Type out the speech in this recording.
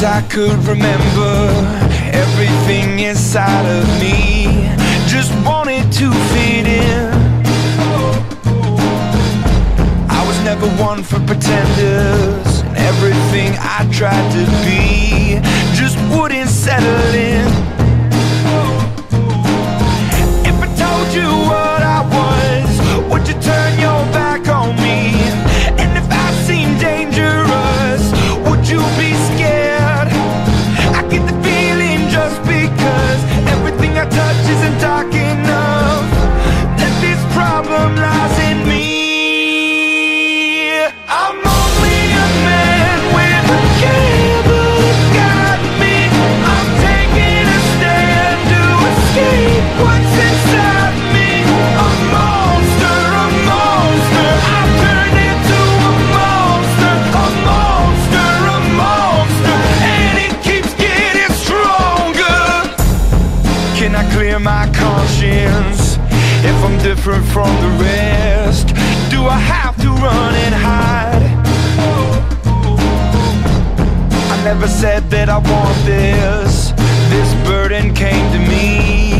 as I could remember Everything inside of me Just wanted to fit in. I was never one for pretenders And everything I tried to be Just wouldn't settle in Can I clear my conscience if I'm different from the rest? Do I have to run and hide? I never said that I want this. This burden came to me,